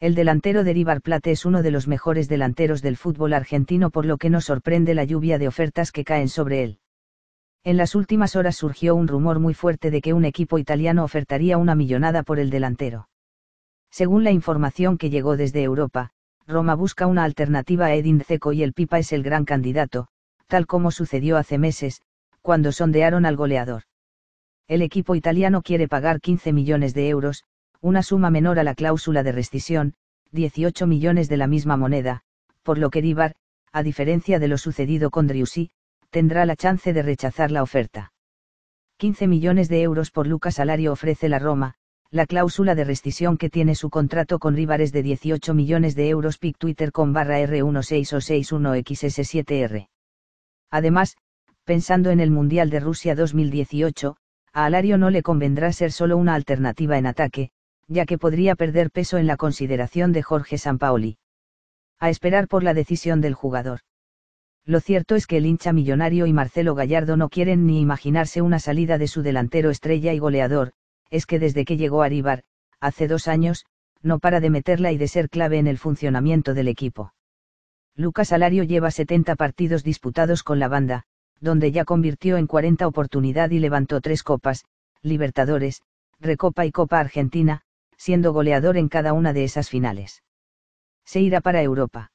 El delantero de River Plate es uno de los mejores delanteros del fútbol argentino por lo que no sorprende la lluvia de ofertas que caen sobre él. En las últimas horas surgió un rumor muy fuerte de que un equipo italiano ofertaría una millonada por el delantero. Según la información que llegó desde Europa, Roma busca una alternativa a Edin Dzeko y el Pipa es el gran candidato, tal como sucedió hace meses, cuando sondearon al goleador. El equipo italiano quiere pagar 15 millones de euros, una suma menor a la cláusula de rescisión, 18 millones de la misma moneda, por lo que Rivar, a diferencia de lo sucedido con Driussi, tendrá la chance de rechazar la oferta. 15 millones de euros por Lucas Salario ofrece la Roma, la cláusula de rescisión que tiene su contrato con Rivar es de 18 millones de euros pic Twitter con barra R16 o 61XS7R. Además, pensando en el Mundial de Rusia 2018, a Alario no le convendrá ser solo una alternativa en ataque, ya que podría perder peso en la consideración de Jorge Sampaoli. A esperar por la decisión del jugador. Lo cierto es que el hincha millonario y Marcelo Gallardo no quieren ni imaginarse una salida de su delantero estrella y goleador, es que desde que llegó a Rivar, hace dos años, no para de meterla y de ser clave en el funcionamiento del equipo. Lucas Alario lleva 70 partidos disputados con la banda, donde ya convirtió en 40 oportunidad y levantó tres copas, Libertadores, Recopa y Copa Argentina, siendo goleador en cada una de esas finales. Se irá para Europa.